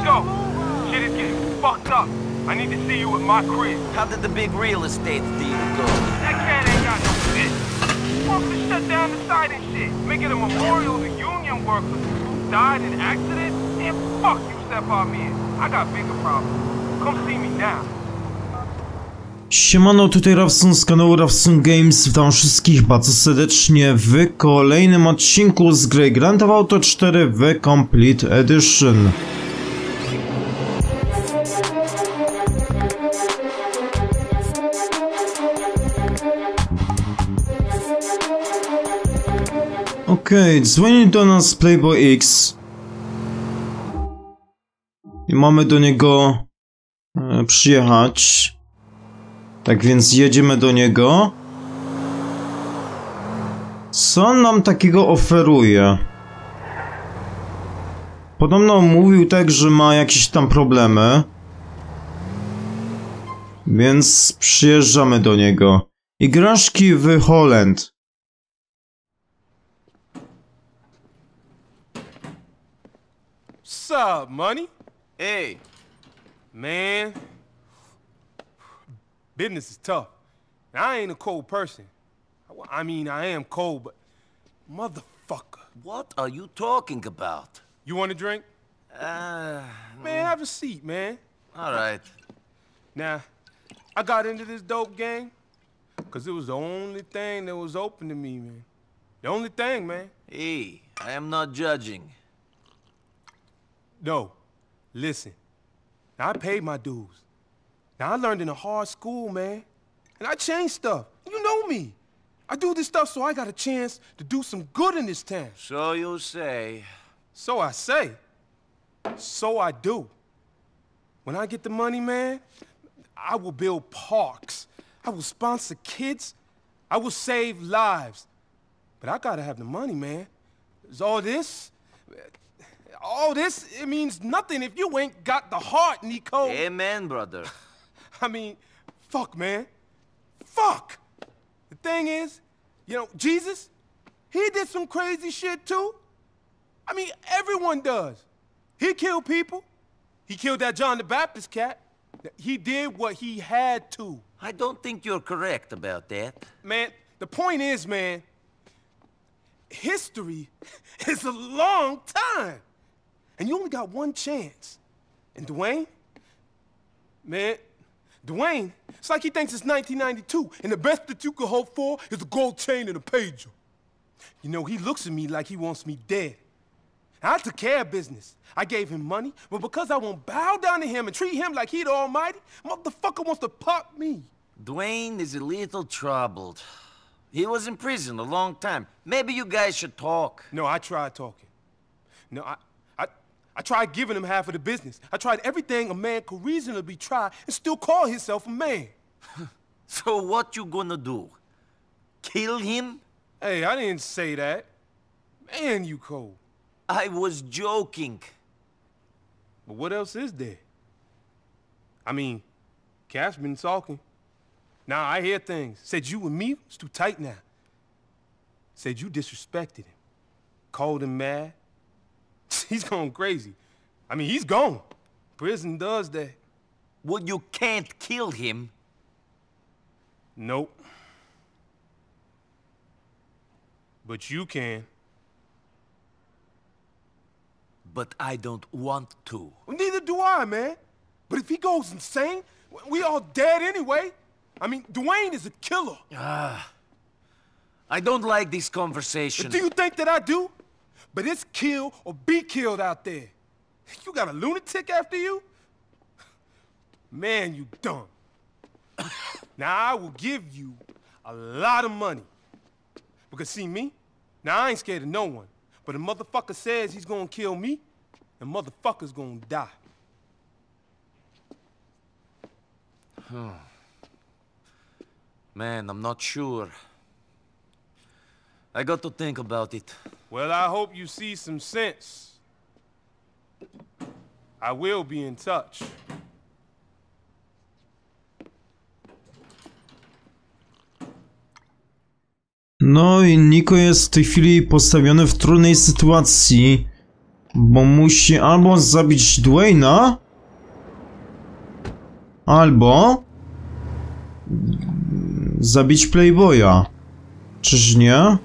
Nico, shit is getting fucked up. I need to see you at my crib. How did the big real estate deal go? That cat ain't got no wants to shut down the site and shit. Make it a memorial to union workers who died in accidents. And fuck you, Stefan Man. I got bigger problems. Come see me now. Siemano, tutaj Rawson z kanału Rawson Games. Witam wszystkich bardzo serdecznie w kolejnym odcinku z gry Grand Theft Auto 4 w Complete Edition. Okej, okay, dzwoni do nas Playboy X. I mamy do niego e, przyjechać. Tak więc jedziemy do niego. Co on nam takiego oferuje? Podobno mówił tak, że ma jakieś tam problemy. Więc przyjeżdżamy do niego. Igraszki w Holland. What's up, money? Hey, Man, business is tough. Now, I ain't a cold person. I mean, I am cold, but motherfucker. what are you talking about? You want a drink? Uh, Man, have a seat, man. all right. Now, I got into this dope game because it was the only thing that was open to me, man. The only thing, man. Hey, I am not judging. No, listen. Now, I paid my dues. Now, I learned in a hard school, man. And I changed stuff. You know me. I do this stuff so I got a chance to do some good in this town. So you say. So I say. So I do. When I get the money, man, I will build parks. I will sponsor kids. I will save lives. But I gotta have the money, man. Is all this? All this, it means nothing if you ain't got the heart, Nico. Amen, brother. I mean, fuck, man. Fuck. The thing is, you know, Jesus, he did some crazy shit too. I mean, everyone does. He killed people. He killed that John the Baptist cat. He did what he had to. I don't think you're correct about that. Man, the point is, man, history is a long time. And you only got one chance. And Dwayne, man, Dwayne, it's like he thinks it's 1992, and the best that you could hope for is a gold chain and a pager. You know, he looks at me like he wants me dead. I took care of business. I gave him money, but because I won't bow down to him and treat him like he the almighty, motherfucker wants to pop me. Dwayne is a little troubled. He was in prison a long time. Maybe you guys should talk. No, I tried talking. No, I, I, tried giving him half of the business. I tried everything a man could reasonably try and still call himself a man. So what you gonna do? Kill him? Hey, I didn't say that. Man, you cold. I was joking. But what else is there? I mean, Cash been talking. Now I hear things. Said you and me was too tight now. Said you disrespected him. Called him mad. He's going crazy. I mean, he's gone. Prison does that. Well, you can't kill him. Nope. But you can. But I don't want to. Well, neither do I, man. But if he goes insane, we all dead anyway. I mean, Dwayne is a killer. Ah. I don't like this conversation. Do you think that I do? But it's kill or be killed out there. You got a lunatic after you? Man, you dumb. now, I will give you a lot of money. Because see me? Now, I ain't scared of no one. But a motherfucker says he's gonna kill me, and motherfucker's gonna die. Hmm. Man, I'm not sure. I got to think about it. Well, I hope you see some sense. I will be in touch. No i Niko jest w tej chwili postawiony w trudnej sytuacji. Bo musi albo zabić Dwayna, albo zabić Playboya. Czyż nie?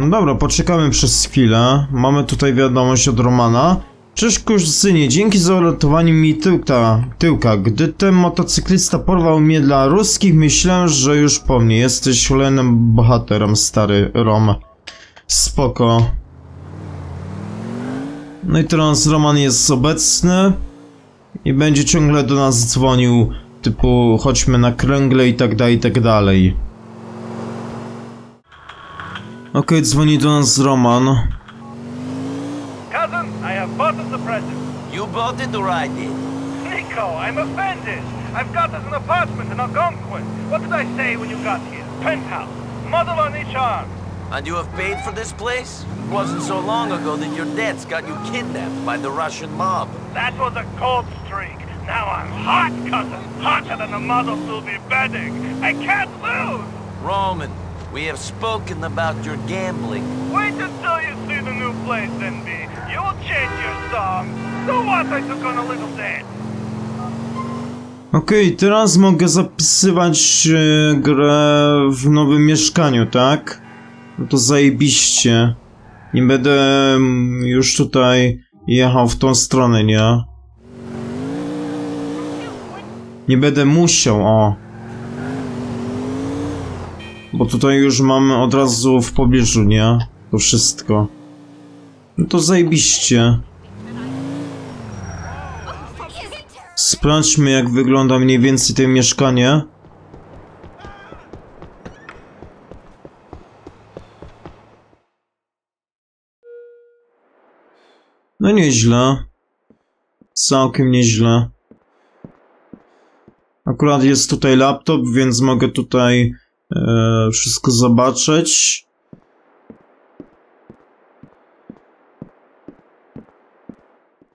No dobra, poczekamy przez chwilę. Mamy tutaj wiadomość od Romana. Cześć kuzynie, dzięki za uratowanie mi tyłka, tyłka. Gdy ten motocyklista porwał mnie dla ruskich, myślałem, że już po mnie. Jesteś kolejnym bohaterem, stary Rom. Spoko. No i teraz Roman jest obecny i będzie ciągle do nas dzwonił, typu chodźmy na kręgle i tak dalej, i tak dalej. Okej, dzwoni do nas Roman. Cousin, I have bought us a present. You bought it or I did? Nico, I'm offended. I've got us an apartment in Algonquin. What did I say when you got here? Penthouse. Model on each arm. And you have paid for this place? It wasn't so long ago that your debts got you kidnapped by the Russian mob. That was a cold streak. Now I'm hot, cousin. Hotter than the models will be bedding. I can't lose. Roman, we have spoken about your gambling. Wait until you see the new place, NB. You'll change your song. So what I took on a little dance. Okej, teraz mogę zapisywać e, grę w nowym mieszkaniu, tak? No to zajebiście. Nie będę mm, już tutaj jechał w tą stronę, nie? Nie będę musiał, o. Bo tutaj już mamy od razu w pobliżu, nie? To wszystko. No to zajebiście. Sprawdźmy jak wygląda mniej więcej to mieszkanie. No nieźle. Całkiem nieźle. Akurat jest tutaj laptop, więc mogę tutaj wszystko zobaczyć.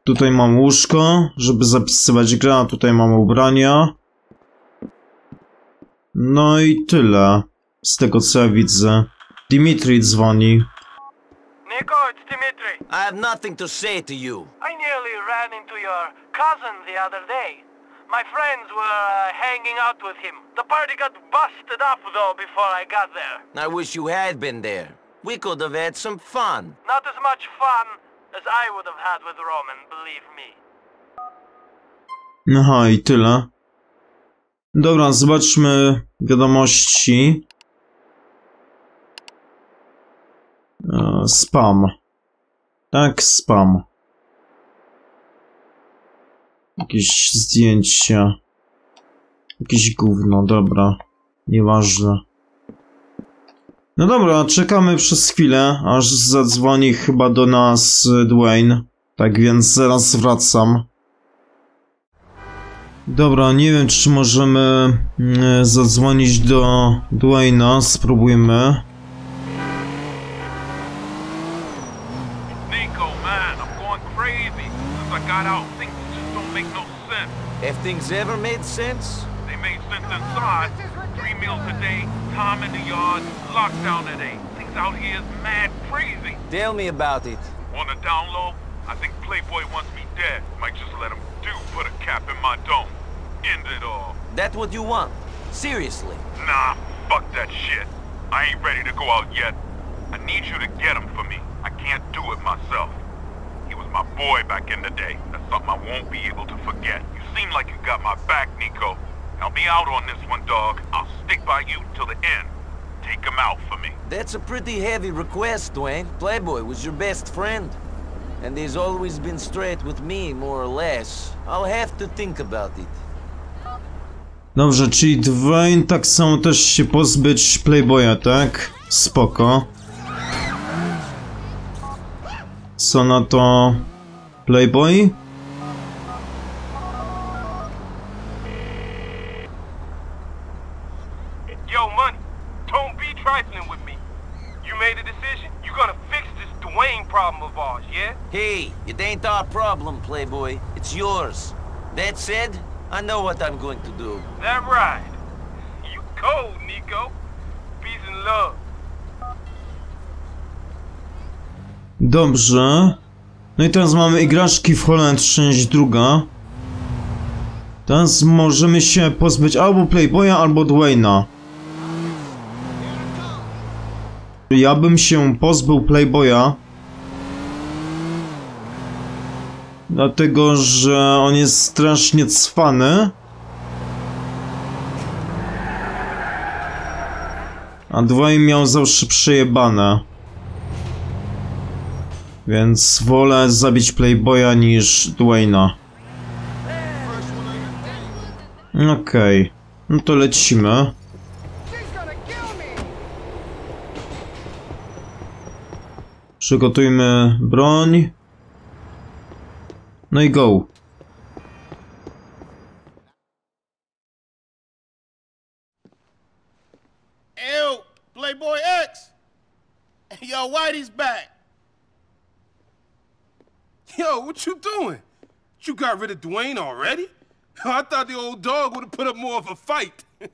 Tutaj mam łóżko, żeby zapisywać grę, a tutaj mam ubrania. No i tyle. Z tego co ja widzę. Dimitri dzwoni. Nico, it's Dimitri. I have nothing to say to you. I nearly ran into your cousin the other day. My friends were uh, hanging out with him. The party got busted up though before I got there. I wish you had been there. We could have had some fun. Not as much fun as I would have had with Roman, believe me. Aha, i tyle. Dobra, zobaczmy wiadomości. E, spam. Tak, spam. Jakieś zdjęcia. Jakieś gówno, dobra. Nieważne. No dobra, czekamy przez chwilę, aż zadzwoni chyba do nas Dwayne. Tak więc zaraz wracam. Dobra, nie wiem czy możemy mm, zadzwonić do Dwayna, spróbujmy. Things ever made sense? They made sense inside. Three meals a day, time in the yard, lockdown at eight. Things out here is mad crazy. Tell me about it. On the down low, I think Playboy wants me dead. Might just let him do put a cap in my dome. End it all. That what you want? Seriously? Nah, fuck that shit. I ain't ready to go out yet. I need you to get him for me. I can't do it myself. He was my boy back in the day. That's something I won't be able to forget. You seem like you got my back, Nico. Help me out on this one, dog. I'll stick by you till the end. Take him out for me. That's a pretty heavy request, Dwayne. Playboy was your best friend. And he's always been straight with me, more or less. I'll have to think about it. Dobrze, czyli Dwayne tak samo też się pozbyć Playboya, tak? Spoko. Co na to Playboy? Yo, money, don't be trifling with me. You made a decision. You're gonna fix this Dwayne problem of ours, yeah? Hey, it ain't our problem, Playboy. It's yours. That said, I know what I'm going to do. That right. You cold, Nico. Peace and love. Dobrze. No i teraz mamy igraszki w Holland, część druga. Teraz możemy się pozbyć albo Playboya, albo Dwayna. Ja bym się pozbył Playboya. Dlatego, że on jest strasznie cwany. A Dwayne miał zawsze przejebane. Więc wolę zabić Playboya niż Dwayna. Okej. No to lecimy. Przygotujmy broń. No i go. Yo, Whitey's back. Yo, what you doing? You got rid of Dwayne already? I thought the old dog would have put up more of a fight.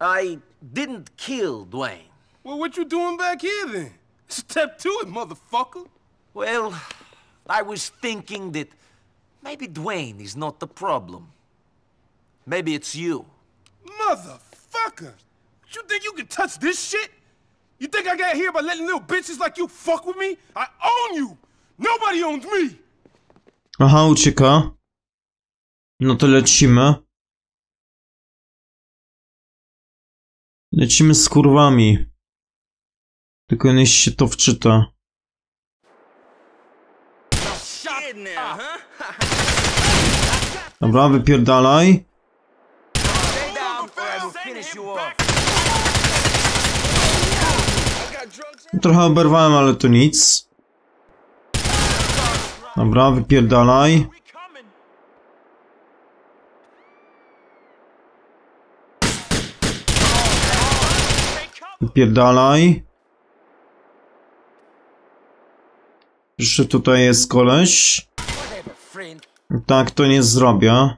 I didn't kill Dwayne. well, what you doing back here then? Step to it, motherfucker. Well, I was thinking that maybe Dwayne is not the problem. Maybe it's you. Motherfucker! You think you can touch this shit? You think I got here by letting little bitches like you fuck with me? I own you! Nobody owns me! Aha, ucieka. No to lecimy. Lecimy z kurwami. Tylko niech się to wczyta. Dobra, wypierdalaj. Trochę oberwałem, ale to nic. Dobra, wypierdalaj. Wypierdalaj. Jeszcze tutaj jest koleś. Tak to nie zrobię.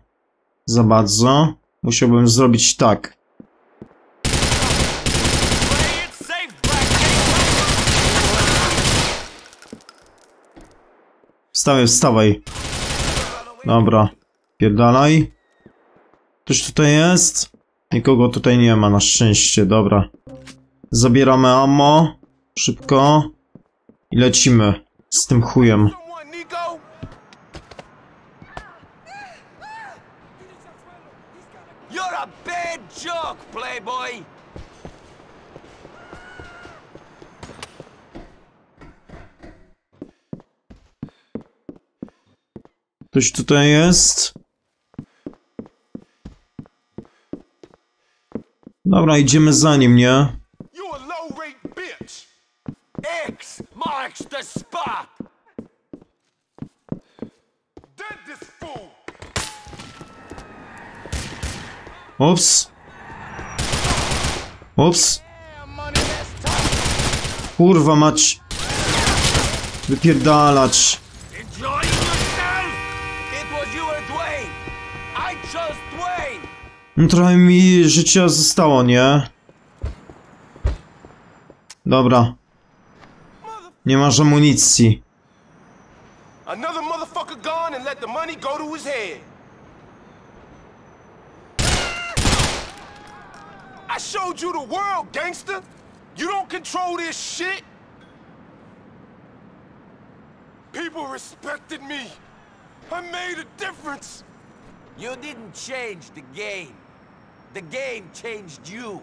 Za bardzo. Musiałbym zrobić tak. Wstawaj, wstawaj. Dobra. Pierdalaj. Ktoś tutaj jest? Nikogo tutaj nie ma, na szczęście, dobra. Zabieramy ammo. Szybko. I lecimy. Z tym chujem. Someone, Nico? You're a bad joke, Playboy. Ktoś tutaj jest? Dobra, idziemy za nim, nie? Ups. Ups. Kurwa mać. Wypierdalać. No trochę mi życia zostało, nie? Dobra. Nie masz amunicji. Another motherfucker gone and let the money go to his head. I showed you the world, gangster. You don't control this shit. People respected me. I made a difference. You didn't change the game. The game changed you.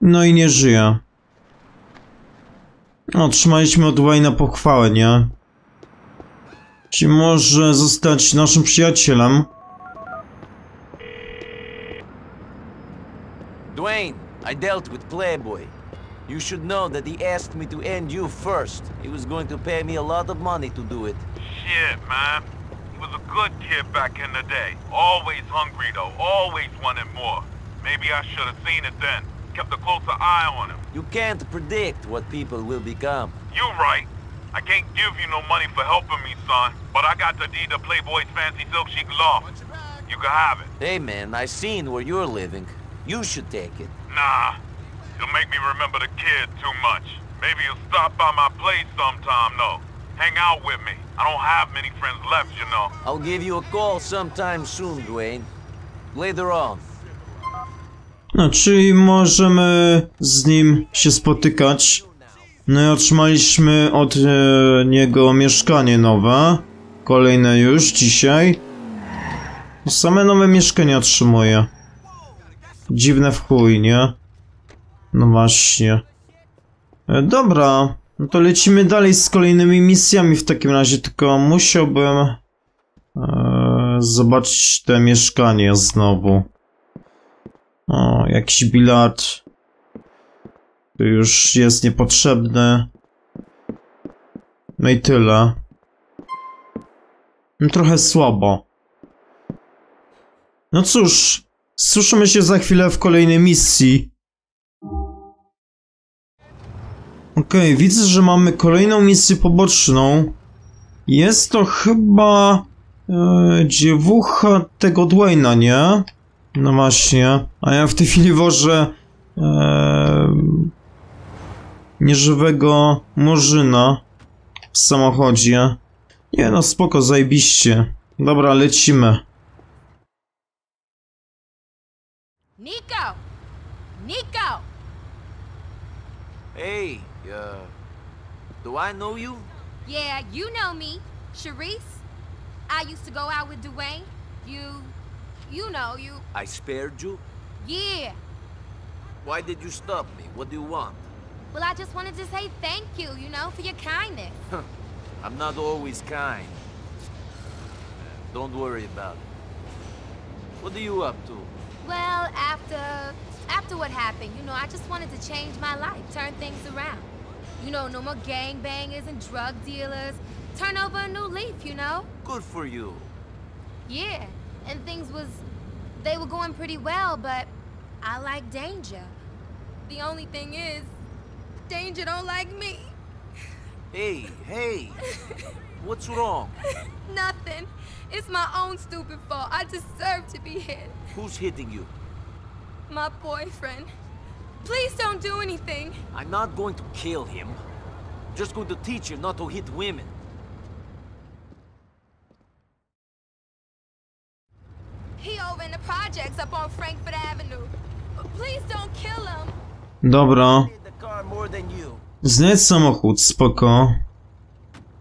No i nie żyje. Otrzymaliśmy od Wayne'a pochwałę, nie? Czy może zostać naszym przyjacielem? Dwayne, I dealt with Playboy. You should know that he asked me to end you first. He was going to pay me a lot of money to do it. Shit, man. He was a good kid back in the day. Always hungry, though. Always wanted more. Maybe I should have seen it then. Kept a closer eye on him. You can't predict what people will become. You're right. I can't give you no money for helping me, son. But I got the deed to Playboy's fancy silk chic loft. You can have it. Hey man, I seen where you're living. You should take it. Nah. It'll make me remember the kid too much. Maybe he'll stop by my place sometime, though. Hang out with me. I don't have many friends left, you know. I'll give you a call sometime soon, Dwayne. Later on. No, czyli możemy z nim się spotykać. No i otrzymaliśmy od e, niego mieszkanie nowe. Kolejne już dzisiaj. Same nowe mieszkania otrzymuję. Dziwne w chuj, nie? No właśnie. E, dobra, no to lecimy dalej z kolejnymi misjami w takim razie, tylko musiałbym e, zobaczyć te mieszkanie znowu. O, jakiś bilard. To już jest niepotrzebny. No i tyle. No, trochę słabo. No cóż, słyszymy się za chwilę w kolejnej misji. Okej, widzę, że mamy kolejną misję poboczną. Jest to chyba e, dziewucha tego Dwayna, nie? No właśnie. A ja w tej chwili wożę e, nieżywego murzyna w samochodzie. Nie no, spoko, zajebiście. Dobra, lecimy. Nico! Nico! Hey, uh... Do I know you? Yeah, you know me. Sharice. I used to go out with Dwayne. You... You know, you... I spared you? Yeah. Why did you stop me? What do you want? Well, I just wanted to say thank you, you know, for your kindness. I'm not always kind. Don't worry about it. What are you up to? Well, after... After what happened, you know, I just wanted to change my life, turn things around. You know, no more gangbangers and drug dealers. Turn over a new leaf, you know? Good for you. Yeah, and things was... They were going pretty well, but I like danger. The only thing is, danger don't like me. Hey, hey! What's wrong? Nothing. It's my own stupid fault. I deserve to be hit. Who's hitting you? My boyfriend. Please don't do anything. I'm not going to kill him. Just going to teach you not to hit women. He over in the projects up on Frankfurt Avenue. Please don't kill him. Dobra. Znajdź samochód, spoko.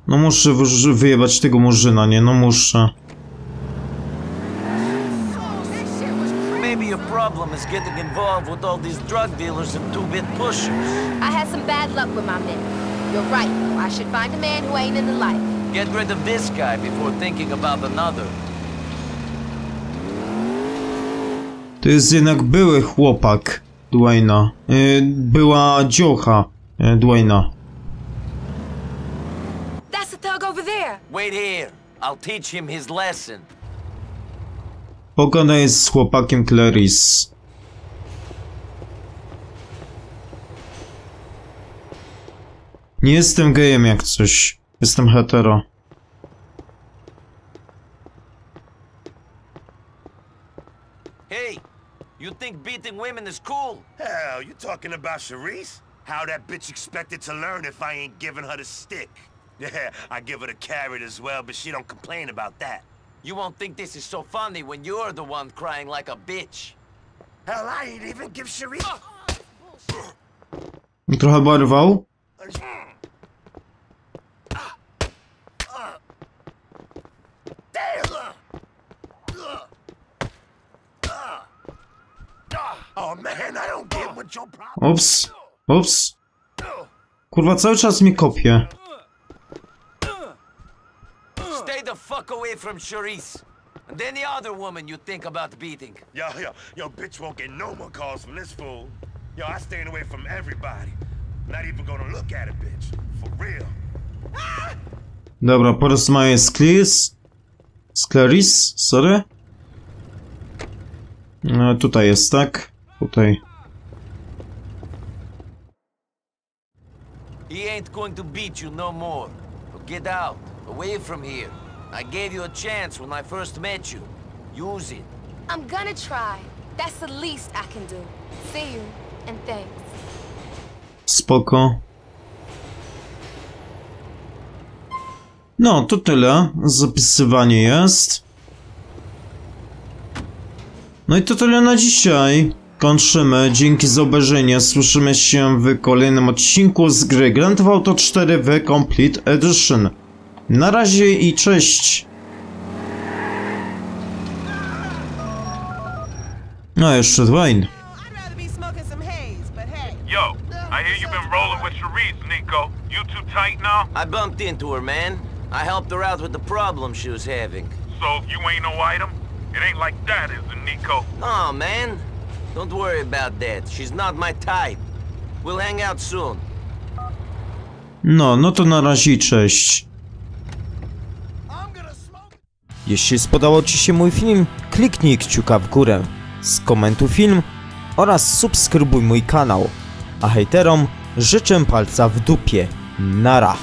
No muszę wyjebać tego murzyna, nie? No muszę. Maybe your problem is getting involved with all these drug dealers and two-bit pushers. I had some bad luck with my men. You're right. I should find a man who ain't in the life. Get rid of this guy before thinking about another. To jest jednak były chłopak Dwayna. Yy, była dziocha yy, Dwayna. That's the thug over there. Wait here. I'll teach him his lesson. Pogadaj z chłopakiem Clarice. Nie jestem gejem jak coś. Jestem hetero. Hey, you think beating women is cool? Hell, you talking about Charisse? How that bitch expected to learn if I ain't giving her the stick? Yeah, I give her the carrot as well, but she don't complain about that. You won't think this is so funny when you're the one crying like a bitch. Hell, I ain't even give Charisse... Trochę barwał. Damn! Oh man, I don't get what your problem Ups. Ups. Kurwa, cały czas mi kopie. Stay the fuck away from Charisse. And any other woman you think about beating. Yo, yo, yo, bitch won't get no more calls from this fool. Yo, I staying away from everybody. Not even gonna look at a bitch. For real. Dobra, porozmawiaj z Clarice. Z Clarice? Sorry? No, tutaj jest, tak? Tutaj. He ain't going to beat you no more. So get out, away from here. I gave you a chance when I first met you. Use it. I'm gonna try. That's the least I can do. See you, and thanks. Spoko. No, to tyle. Zapisywanie jest. No i to tyle na dzisiaj. Kończymy. Dzięki za obejrzenie. Słyszymy się w kolejnym odcinku z gry Grand Theft Auto 4 w Complete Edition. Na razie i cześć. No, jeszcze Dwayne. Yo, I hear you've been rolling with Sharice, Nico. You too tight now? I bumped into her, man. I helped her out with the problem she was having. So you ain't no item? It ain't like that, is it, Nico? Oh, man. Don't worry about that. She's not my type. We'll hang out soon. No, no to na razie i cześć. I'm gonna smoke. Jeśli spodobał Ci się mój film, kliknij kciuka w górę, skomentuj film oraz subskrybuj mój kanał. A hejterom życzę palca w dupie. Nara.